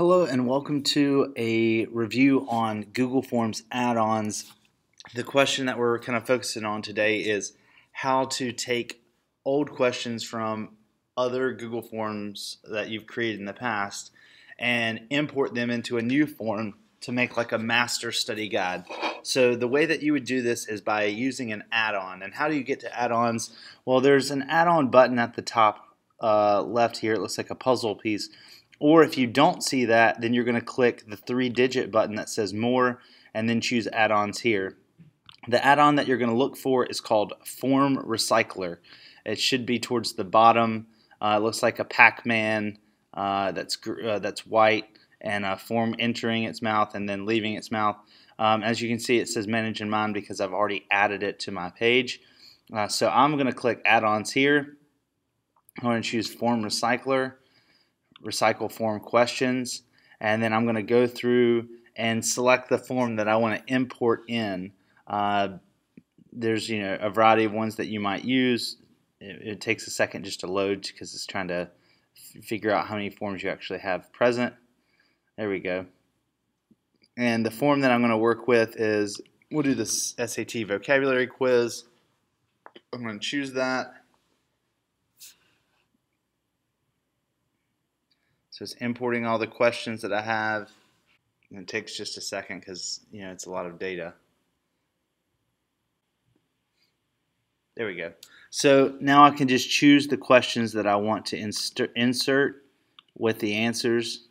Hello and welcome to a review on Google Forms add-ons. The question that we're kind of focusing on today is how to take old questions from other Google Forms that you've created in the past and import them into a new form to make like a master study guide. So the way that you would do this is by using an add-on. And how do you get to add-ons? Well, there's an add-on button at the top uh, left here. It looks like a puzzle piece. Or if you don't see that, then you're going to click the three-digit button that says More and then choose Add-ons here. The add-on that you're going to look for is called Form Recycler. It should be towards the bottom. Uh, it looks like a Pac-Man uh, that's uh, that's white and a form entering its mouth and then leaving its mouth. Um, as you can see, it says Manage in Mind because I've already added it to my page. Uh, so I'm going to click Add-ons here. I'm going to choose Form Recycler, Recycle Form Questions, and then I'm going to go through and select the form that I want to import in. Uh, there's you know a variety of ones that you might use. It, it takes a second just to load because it's trying to figure out how many forms you actually have present. There we go. And the form that I'm going to work with is, we'll do this SAT vocabulary quiz. I'm going to choose that. So it's importing all the questions that I have. And it takes just a second because, you know, it's a lot of data. There we go. So now I can just choose the questions that I want to insert with the answers.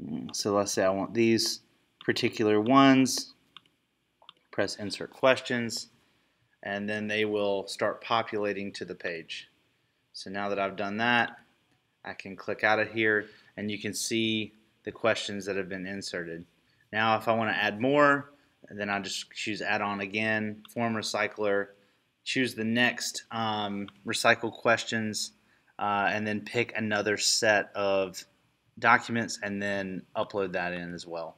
Mm, so let's say I want these particular ones. Press insert questions and then they will start populating to the page. So now that I've done that, I can click out of here and you can see the questions that have been inserted. Now if I want to add more, then I just choose add on again, form recycler, choose the next um, recycle questions, uh, and then pick another set of documents and then upload that in as well.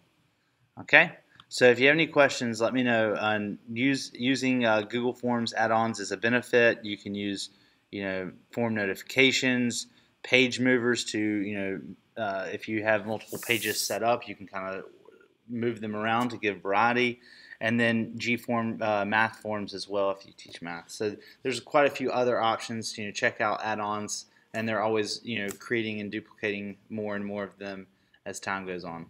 Okay, so if you have any questions, let me know. Um, use, using uh, Google Forms add-ons is a benefit. You can use you know form notifications, page movers to you know uh, if you have multiple pages set up, you can kind of move them around to give variety and then G-form uh, math forms as well if you teach math. So there's quite a few other options. You know, check out add-ons, and they're always you know creating and duplicating more and more of them as time goes on.